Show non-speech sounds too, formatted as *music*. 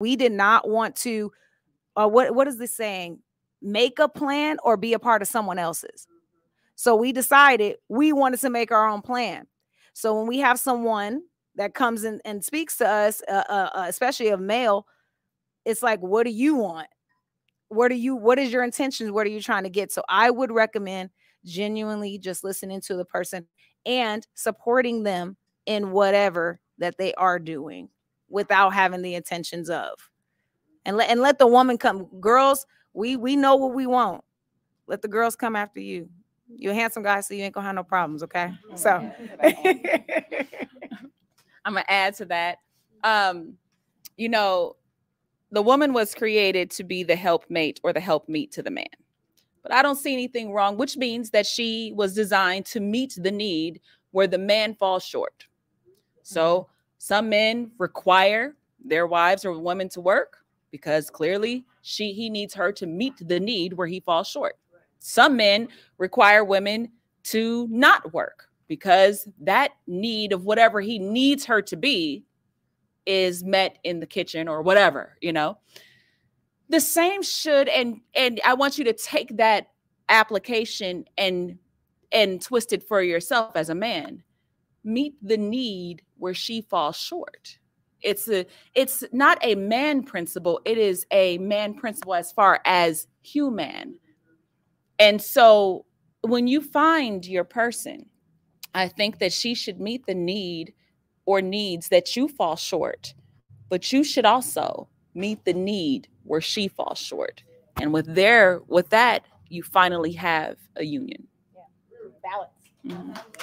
We did not want to, uh, what, what is this saying? Make a plan or be a part of someone else's. So we decided we wanted to make our own plan. So when we have someone that comes in and speaks to us, uh, uh, uh, especially a male, it's like, what do you want? What are you, what is your intentions? What are you trying to get? So I would recommend genuinely just listening to the person and supporting them in whatever that they are doing without having the intentions of. And let and let the woman come. Girls, we we know what we want. Let the girls come after you. You're a handsome guy, so you ain't gonna have no problems, okay? So *laughs* I'm gonna add to that. Um, you know, the woman was created to be the helpmate or the helpmeet to the man. But I don't see anything wrong, which means that she was designed to meet the need where the man falls short. So mm-hmm. Some men require their wives or women to work because clearly she he needs her to meet the need where he falls short. Some men require women to not work because that need of whatever he needs her to be is met in the kitchen or whatever, you know. The same should and and I want you to take that application and and twist it for yourself as a man. Meet the need where she falls short. It's a it's not a man principle, it is a man principle as far as human. And so when you find your person, I think that she should meet the need or needs that you fall short, but you should also meet the need where she falls short. And with there, with that, you finally have a union. Yeah. Balance. Mm-hmm.